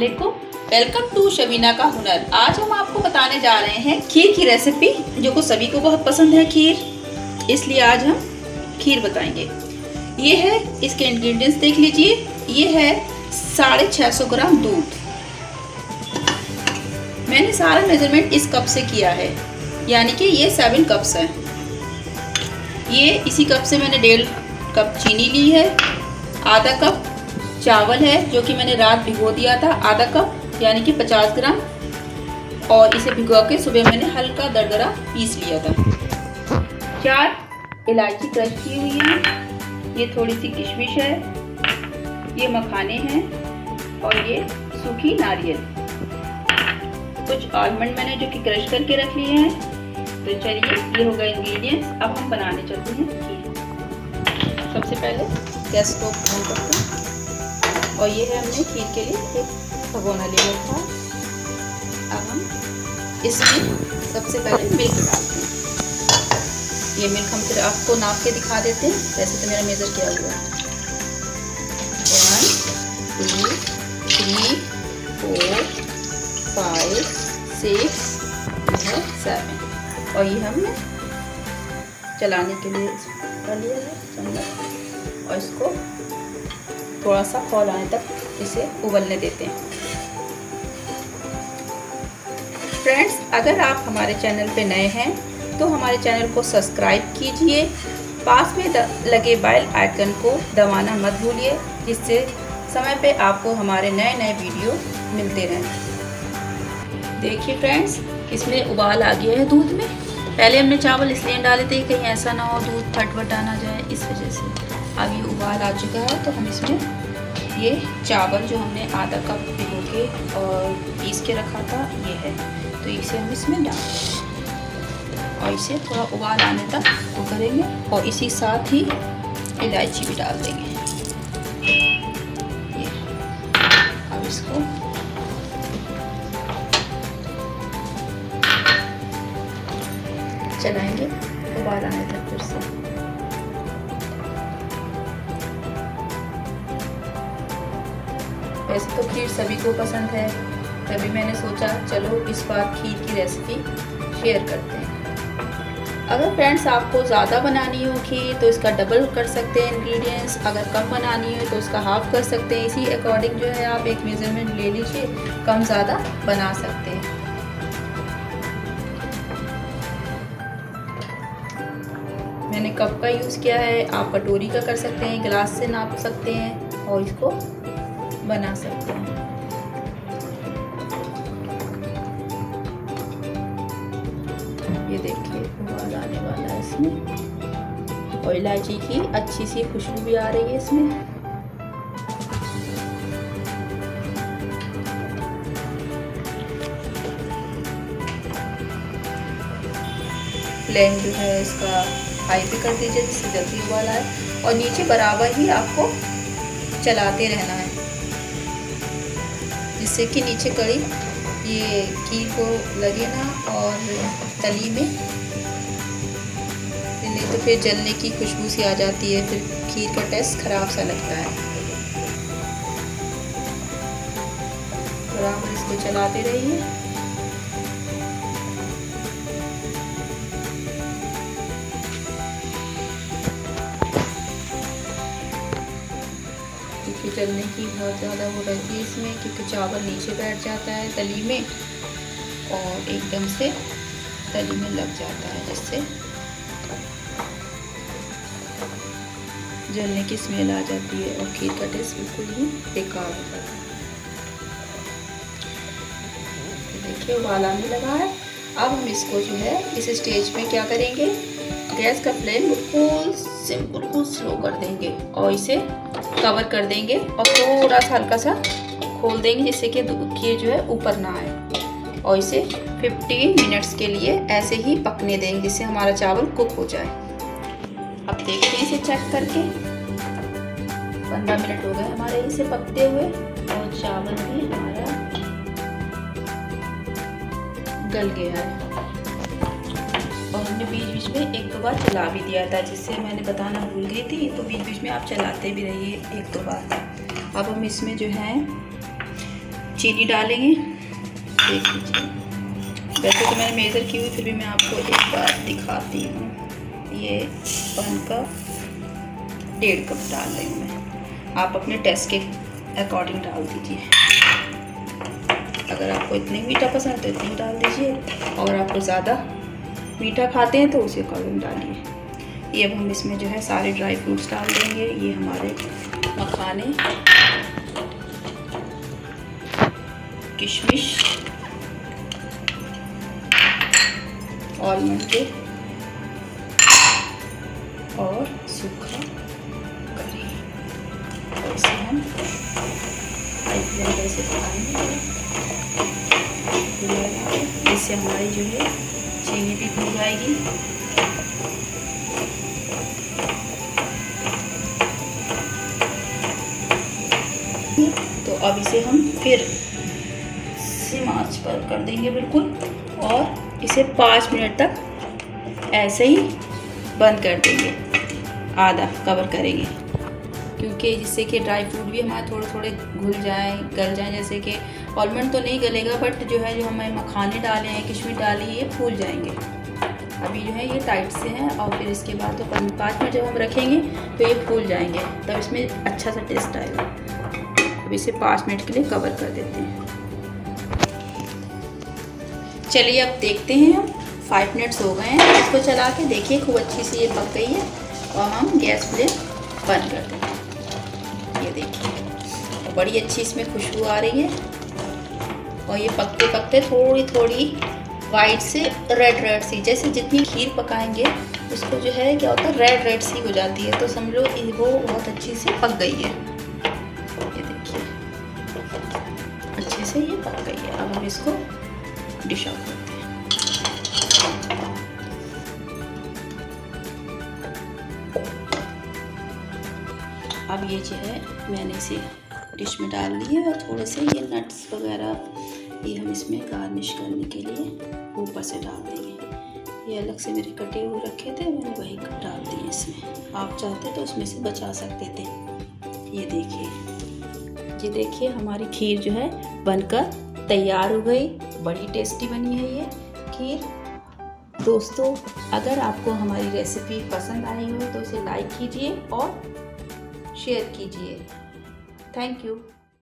वालेकुम welcome to Shabina का हुनर। आज हम आपको बताने जा रहे हैं खीर की रेसिपी, जो को सभी को बहुत पसंद है खीर। इसलिए आज हम खीर बताएँगे। ये है, इसके इंग्रेडिएंट्स देख लीजिए। ये है साढ़े छः सौ ग्राम दूध। मैंने सारा मेज़रमेंट इस कप से किया है। यानी कि ये सेवन कप्स हैं। ये इसी कप से मैंने डेढ़ कप चीनी ली है। आधा कप चावल है, जो कि मैंने रात भिगो दिया था, आधा कप, यानी कि 50 ग्राम। और इसे भिगो के सुबह मैंने हल्का दरदरा पीस लिया था। चार, इलायची क्रश की हुई है। ये थोड़ी सी किशमिश है। ये मखाने हैं। और ये सूखी नारियल। कुछ आलमंड मैंने जो कि क्रश करके रख लिए हैं। तो चलिए, ये होगा इंग्रेडिएंट्स अब हम बनाने चलते हैं सबसे पहले गैस स्टोव ऑन करते हैं। और ये है हमने खीर के लिए एक भगोना ले रखा अब हम इसमें सबसे पहले मिल्क डालते हैं। ये मिल्क हम फिर आपको नाप के दिखा देते हैं। वैसे तो मेरा मेज़र किया हुआ? है one two three four five six seven और ये हमने चलाने के लिए लिया है और इसको थोड़ा सा खौल आने तक इसे उबलने देते हैं। फ्रेंड्स अगर आप हमारे चैनल पे नए हैं तो हमारे चैनल को सब्सक्राइब कीजिए। पास में लगे बेल आइकन को दबाना मत भूलिए, जिससे समय पे आपको हमारे नए नए वीडियो मिलते रहें। देखिए फ्रेंड्स इसमें उबाल आ गया है दूध में। पहले हमने चावल इसलिए डाले थे कहीं ऐसा ना हो दूध फटफटा ना जाए, इस वजह से। अब ये उबाल आ चुका है तो हम इसमें ये चावल जो हमने आधा कप भिगो के और पीस के रखा था, ये है। तो इसे हम इसमें डाल और इसे थोड़ा उबाल आने तक वो करेंगे और इसी साथ ही इलायची भी डाल देंगे। ये। अब इसको चलाएँगे उबाल आने तक फिर से। वैसे तो खीर सभी को पसंद है। तभी मैंने सोचा, चलो इस बार खीर की रेसिपी शेयर करते हैं। अगर फ्रेंड्स आपको ज़्यादा बनानी हो खीर तो इसका डबल कर सकते हैं इंग्रेडिएंट्स अगर कम बनानी हो तो उसका हाफ़ कर सकते हैं। इसी अकॉर्डिंग जो है, आप एक मेज़रमेंट ले लीजिए, कम ज़्यादा बना सकते हैं। मैंने कप का यूज़ किया है, आप कटोरी का कर सकते हैं, गिलास से नाप सकते हैं और इसको बना सकते हैं। ये देखिए, उबाल आने वाला है इसमें। और इलायची की अच्छी सी खुशबू भी आ रही है इसमें। फ्लेम जो है इसका हाई पे कर दीजिए, जिससे जल्दी उबाल आए। और नीचे बराबर ही आपको चलाते रहना है। जिससे कि नीचे कड़ी ये खीर को लगे ना, और तली में। नहीं तो फिर जलने की खुशबू सी आ जाती है, फिर खीर का टेस्ट ख़राब सा लगता है। बराबर इसको चलाते रहिए। जलने की बहुत ज़्यादा वो रहती है इसमें क्योंकि चावल नीचे बैठ जाता है तली में और एकदम से तली में लग जाता है जिससे जलने की स्मेल आ जाती है और खीर का टेस्ट बिल्कुल ही बेकार होता है। देखिए, उबाल आने लगा है। अब हम इसको जो है, इस स्टेज में क्या करेंगे? गैस का फ्लेम बिल्कुल सिंपल को स्लो कर देंगे और इसे कवर कर देंगे और थोड़ा सा हल्का सा खोल देंगे जिससे कि खीर जो है ऊपर ना आए। और इसे 15 मिनट्स के लिए ऐसे ही पकने देंगे जिससे हमारा चावल कुक हो जाए। अब देखते हैं इसे चेक करके। 15 मिनट हो गए हमारे इसे पकते हुए और चावल भी हमारा गल गया है। और हमने बीच बीच में एक दो बार चला भी दिया था, जिससे मैंने बताना भूल गई थी। तो बीच बीच में आप चलाते भी रहिए एक दो बार। अब हम इसमें जो है चीनी डालेंगे। देख लीजिए वैसे तो मैंने मेज़र की हुई, फिर भी मैं आपको एक बार दिखाती हूँ। ये वन कप, डेढ़ कप डाल रही हूँ मैं। आप अपने टेस्ट के अकॉर्डिंग डाल दीजिए। अगर आपको इतनी मीठा पसंद है तो इतनी डाल दीजिए। और आपको ज़्यादा मीठा खाते हैं तो उसी अकॉर्डिंग डालिए। ये अब हम इसमें जो है सारे ड्राई फ्रूट्स डाल देंगे। ये हमारे मखाने, किशमिश ऑलमंड के, और सूखा करी। और इसे हम हाई पकाएँगे इससे हमारी जो है चीनी भी भूल जाएगी। तो अब इसे हम फिर सिम आँच पर कर देंगे बिल्कुल, और इसे पाँच मिनट तक ऐसे ही बंद कर देंगे, आधा कवर करेंगे। क्योंकि जिससे कि ड्राई फ्रूट भी हमारे थोड़े थोड़े घुल जाएँ, गल जाएँ, जैसे कि ऑलमंड तो नहीं गलेगा बट जो है, जो हमें मखाने डाले हैं, किशमिश डाली है ये फूल जाएँगे। अभी जो है, ये टाइट से हैं, और फिर इसके बाद तो पाँच मिनट जब हम रखेंगे तो ये फूल जाएँगे। तब इसमें अच्छा सा टेस्ट आएगा। अब इसे पाँच मिनट के लिए कवर कर देते हैं। चलिए, अब देखते हैं हम। फाइव मिनट्स हो गए हैं। इसको चला के देखिए, खूब अच्छी सी ये पक गई है। और हम गैस फ्लेम बंद कर देंगे ये देखिए बड़ी अच्छी इसमें खुशबू आ रही है। और ये पकते पकते थोड़ी थोड़ी वाइट से रेड रेड सी, जैसे जितनी खीर पकाएँगे, उसको जो है, क्या होता है रेड रेड सी हो जाती है। तो समझो वो बहुत अच्छी सी पक गई है। ये देखिए, अच्छे से ये पक गई है। अब हम इसको डिश आउट करते हैं। अब ये जो है, मैंने इसे डिश में डाल ली है और थोड़े से ये नट्स वगैरह ये हम इसमें गार्निश करने के लिए ऊपर से डाल देंगे। ये अलग से मेरे कटे हुए रखे थे, मैंने वही डाल दिए इसमें। आप चाहते तो उसमें से बचा सकते थे। ये देखिए। ये देखिए, हमारी खीर जो है बनकर तैयार हो गई। बड़ी टेस्टी बनी है ये खीर। दोस्तों, अगर आपको हमारी रेसिपी पसंद आई हो तो इसे लाइक कीजिए और शेयर कीजिए। Thank you.